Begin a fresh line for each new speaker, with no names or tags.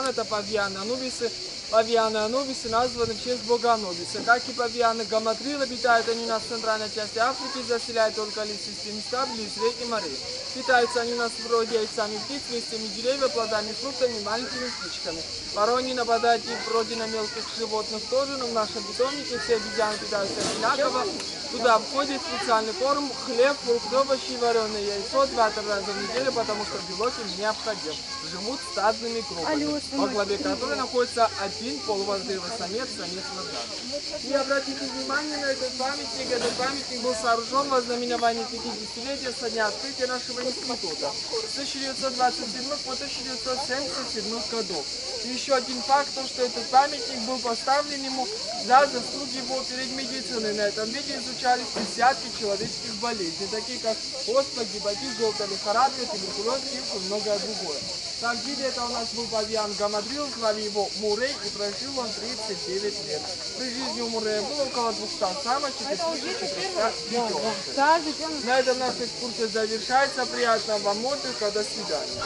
Это павианы Анубисы. Павианы Анубисы названы в честь бога Анубиса. Как и павианы гамадрил, обитают они в центральной части Африки, заселяют только лесистые места близ рек и. Питаются они нас вроде яйцами птиц, листьями деревьев, плодами, фруктами, маленькими птичками. Порой они нападают и вроде на мелких животных тоже, но в нашем питомнике все обезьяны питаются одинаково. Туда входит специальный корм, хлеб, фрукты, овощи, вареное яйцо два-три раза в неделю, потому что белок им необходим. Живут стадными группами, во главе которой находится один полувозрелый самец, самец моржа. И обратите внимание на этот памятник. Этот памятник был сооружен во знаменовании 50-летия со дня открытия нашего института с 1927 по 1977 годов. И еще один факт, то, что этот памятник был поставлен ему за заслуги его перед медициной. На этом виде изучались десятки человеческих болезней, такие как оспа, гепатит, желтая лихорадка, туберкулез, тиф и многое другое. Так, виде это у нас был павиан Гамадрил, звали его Мурей, и прожил он 39 лет. При жизни у Мурея было около 200 самочек и 1400 детенышей. На этом наша экскурсия завершается. Приятного вам отдыха, до свидания.